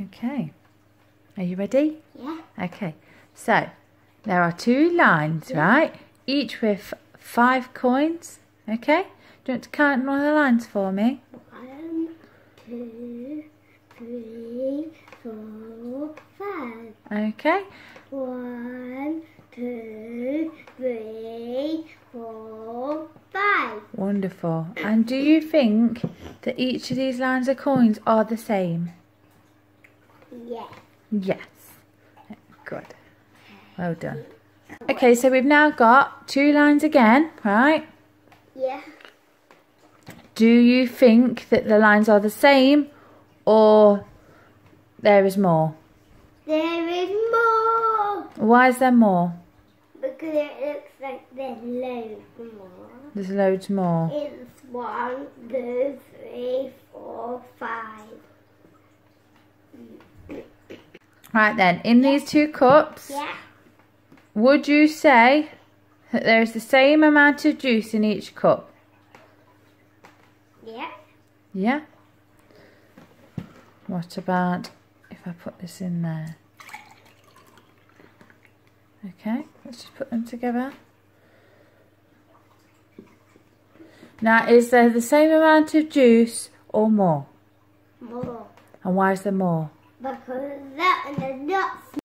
Okay. Are you ready? Yeah. Okay. So, there are two lines, right? Each with five coins. Okay? Do you want to count all the lines for me? One, two, three, four, five. Okay. One, two, three, four, five. Wonderful. And do you think that each of these lines of coins are the same? Yeah. Yes. Good. Well done. Okay, so we've now got two lines again, right? Yeah. Do you think that the lines are the same or there is more? There is more. Why is there more? Because it looks like there's loads more. There's loads more. It's one, two, three, four, five. Right then, in these two cups, Yeah. would you say that there is the same amount of juice in each cup? Yeah. Yeah? What about if I put this in there? Okay, let's just put them together. Now, is there the same amount of juice or more? More. And why is there more? because that and enough.